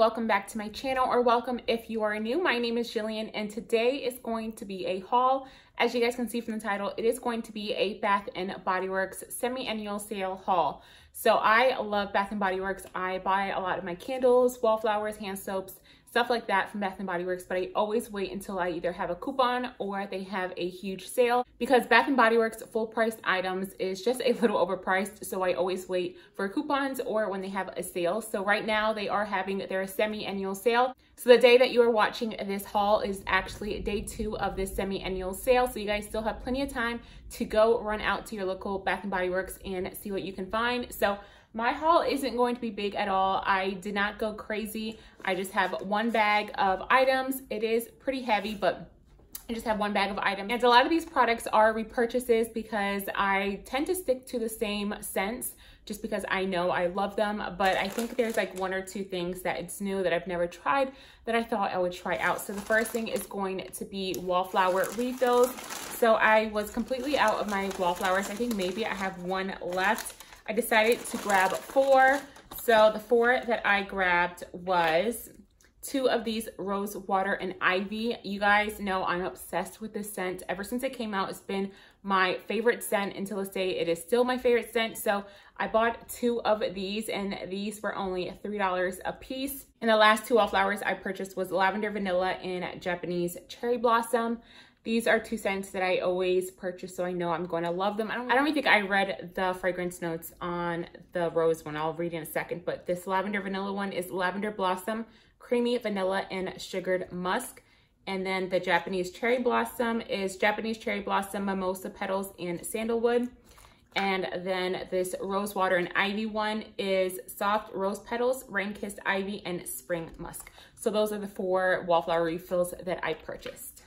welcome back to my channel or welcome if you are new. My name is Jillian and today is going to be a haul. As you guys can see from the title, it is going to be a Bath & Body Works semi-annual sale haul. So I love Bath & Body Works. I buy a lot of my candles, wallflowers, hand soaps, stuff like that from Bath & Body Works, but I always wait until I either have a coupon or they have a huge sale because Bath & Body Works full price items is just a little overpriced. So I always wait for coupons or when they have a sale. So right now they are having their semi-annual sale. So the day that you are watching this haul is actually day two of this semi-annual sale. So you guys still have plenty of time to go run out to your local Bath & Body Works and see what you can find. So my haul isn't going to be big at all. I did not go crazy. I just have one bag of items. It is pretty heavy, but I just have one bag of items. And a lot of these products are repurchases because I tend to stick to the same scents just because I know I love them. But I think there's like one or two things that it's new that I've never tried that I thought I would try out. So the first thing is going to be wallflower refills. So I was completely out of my wallflowers. I think maybe I have one left. I decided to grab four. So the four that I grabbed was two of these rose water and ivy. You guys know i'm obsessed with this scent. Ever since it came out it's been my favorite scent until this day. It is still my favorite scent. So i bought two of these and these were only three dollars a piece. And the last two wallflowers i purchased was lavender vanilla and japanese cherry blossom these are two scents that I always purchase, so I know I'm going to love them. I don't, I don't even think I read the fragrance notes on the rose one. I'll read in a second, but this lavender vanilla one is lavender blossom, creamy vanilla, and sugared musk. And then the Japanese cherry blossom is Japanese cherry blossom, mimosa petals, and sandalwood. And then this rose water and ivy one is soft rose petals, rain-kissed ivy, and spring musk. So those are the four wallflower refills that I purchased.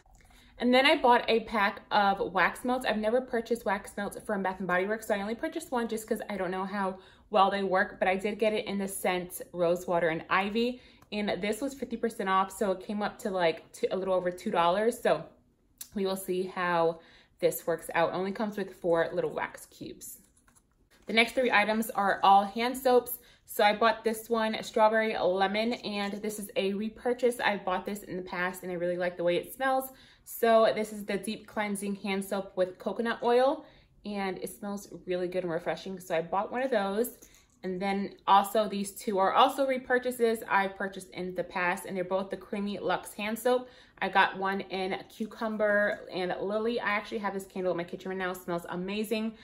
And then I bought a pack of wax melts. I've never purchased wax melts from Bath & Body Works, so I only purchased one just because I don't know how well they work, but I did get it in the scent Rose Water and Ivy, and this was 50% off, so it came up to like a little over $2, so we will see how this works out. It only comes with four little wax cubes. The next three items are all hand soaps. So I bought this one, Strawberry Lemon, and this is a repurchase. I bought this in the past and I really like the way it smells. So this is the Deep Cleansing Hand Soap with coconut oil and it smells really good and refreshing. So I bought one of those. And then also these two are also repurchases I purchased in the past and they're both the Creamy Luxe Hand Soap. I got one in Cucumber and Lily. I actually have this candle in my kitchen right now. It smells amazing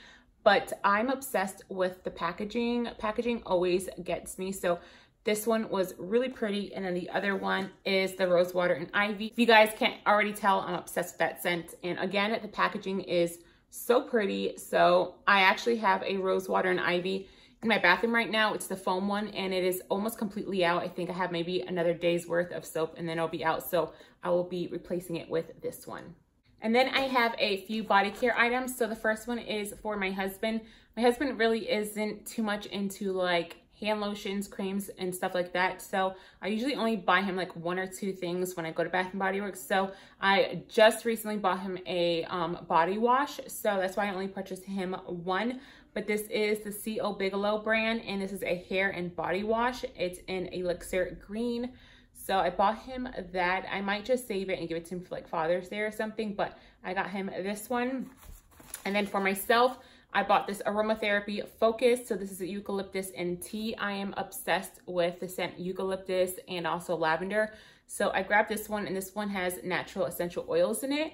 but I'm obsessed with the packaging. Packaging always gets me. So this one was really pretty. And then the other one is the Rose Water and Ivy. If you guys can't already tell, I'm obsessed with that scent. And again, the packaging is so pretty. So I actually have a Rose Water and Ivy in my bathroom right now. It's the foam one and it is almost completely out. I think I have maybe another day's worth of soap and then it'll be out. So I will be replacing it with this one. And then I have a few body care items. So the first one is for my husband. My husband really isn't too much into like hand lotions, creams, and stuff like that. So I usually only buy him like one or two things when I go to Bath & Body Works. So I just recently bought him a um, body wash. So that's why I only purchased him one. But this is the C.O. Bigelow brand, and this is a hair and body wash. It's in Elixir Green. So I bought him that. I might just save it and give it to him for like Father's Day or something, but I got him this one. And then for myself, I bought this aromatherapy focus. So this is eucalyptus and tea. I am obsessed with the scent eucalyptus and also lavender. So I grabbed this one and this one has natural essential oils in it.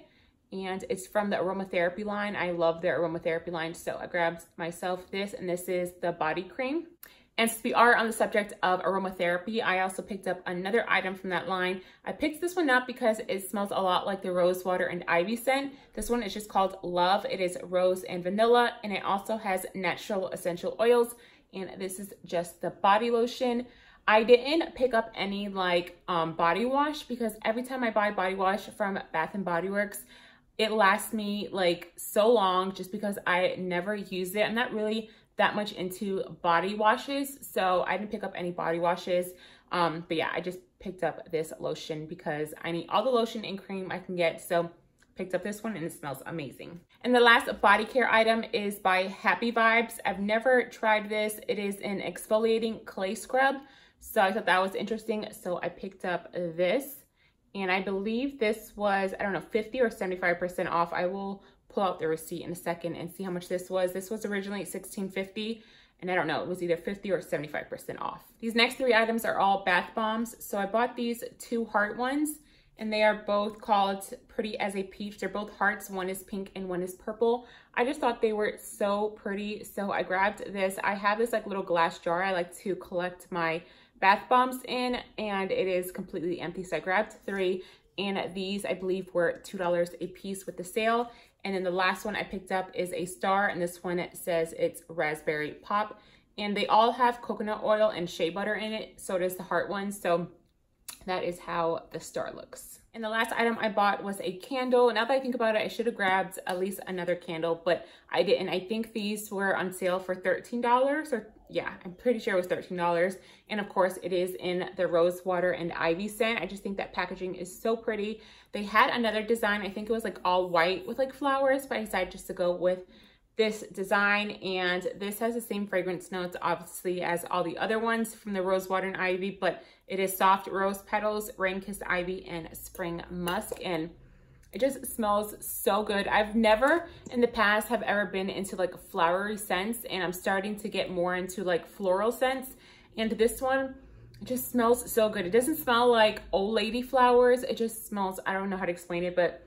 And it's from the aromatherapy line. I love their aromatherapy line. So I grabbed myself this and this is the body cream. And since we are on the subject of aromatherapy, I also picked up another item from that line. I picked this one up because it smells a lot like the rose water and ivy scent. This one is just called Love. It is rose and vanilla, and it also has natural essential oils. And this is just the body lotion. I didn't pick up any like um, body wash because every time I buy body wash from Bath and Body Works, it lasts me like so long just because I never use it. I'm not really that much into body washes, so I didn't pick up any body washes. Um, but yeah, I just picked up this lotion because I need all the lotion and cream I can get. So picked up this one and it smells amazing. And the last body care item is by Happy Vibes. I've never tried this. It is an exfoliating clay scrub. So I thought that was interesting. So I picked up this and I believe this was, I don't know, 50 or 75% off. I will pull out the receipt in a second and see how much this was. This was originally 16.50 and I don't know, it was either 50 or 75% off. These next three items are all bath bombs. So I bought these two heart ones and they are both called Pretty as a Peach. They're both hearts. One is pink and one is purple. I just thought they were so pretty. So I grabbed this. I have this like little glass jar I like to collect my bath bombs in and it is completely empty. So I grabbed three and these I believe were $2 a piece with the sale. And then the last one I picked up is a star and this one says it's raspberry pop. And they all have coconut oil and shea butter in it. So does the heart one. So that is how the star looks. And the last item I bought was a candle. Now that I think about it, I should have grabbed at least another candle, but I didn't. I think these were on sale for $13 or yeah, I'm pretty sure it was $13. And of course it is in the rose water and ivy scent. I just think that packaging is so pretty. They had another design. I think it was like all white with like flowers, but I decided just to go with this design and this has the same fragrance notes obviously as all the other ones from the rose water and ivy but it is soft rose petals rain kissed ivy and spring musk and it just smells so good. I've never in the past have ever been into like flowery scents and i'm starting to get more into like floral scents. And this one it just smells so good. It doesn't smell like old lady flowers. It just smells i don't know how to explain it but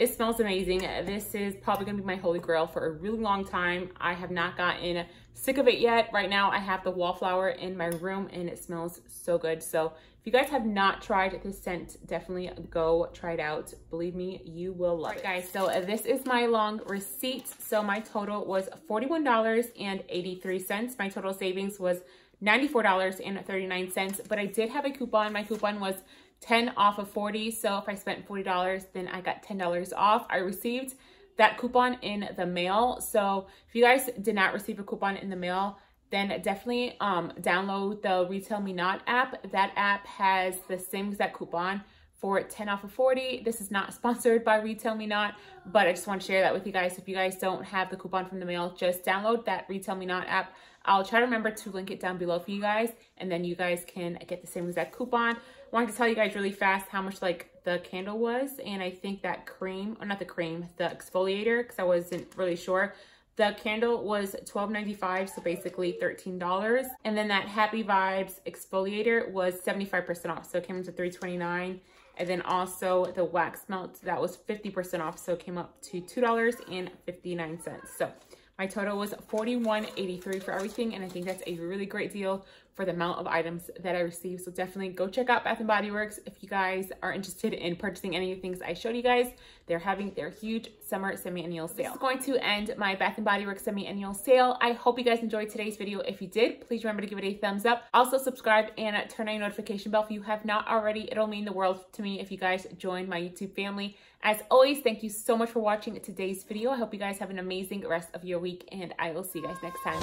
it smells amazing. This is probably gonna be my holy grail for a really long time. I have not gotten sick of it yet. Right now I have the wallflower in my room and it smells so good. So if you guys have not tried this scent, definitely go try it out. Believe me, you will love it. guys, so uh, this is my long receipt. So my total was $41.83. My total savings was $94.39, but I did have a coupon. My coupon was 10 off of 40. So if I spent $40, then I got $10 off. I received that coupon in the mail. So if you guys did not receive a coupon in the mail, then definitely um, download the Retail Me Not app. That app has the same exact coupon for 10 off of 40. This is not sponsored by Retail Me Not, but I just want to share that with you guys. If you guys don't have the coupon from the mail, just download that Retail Me Not app. I'll try to remember to link it down below for you guys, and then you guys can get the same exact coupon wanted to tell you guys really fast how much like the candle was. And I think that cream, or not the cream, the exfoliator, because I wasn't really sure. The candle was $12.95, so basically $13. And then that Happy Vibes exfoliator was 75% off, so it came into $3.29. And then also the wax melt, that was 50% off, so it came up to $2.59. So my total was $41.83 for everything, and I think that's a really great deal for the amount of items that I received. So definitely go check out Bath & Body Works if you guys are interested in purchasing any of the things I showed you guys. They're having their huge summer semi-annual sale. This is going to end my Bath & Body Works semi-annual sale. I hope you guys enjoyed today's video. If you did, please remember to give it a thumbs up. Also subscribe and turn on your notification bell if you have not already. It'll mean the world to me if you guys join my YouTube family. As always, thank you so much for watching today's video. I hope you guys have an amazing rest of your week and I will see you guys next time.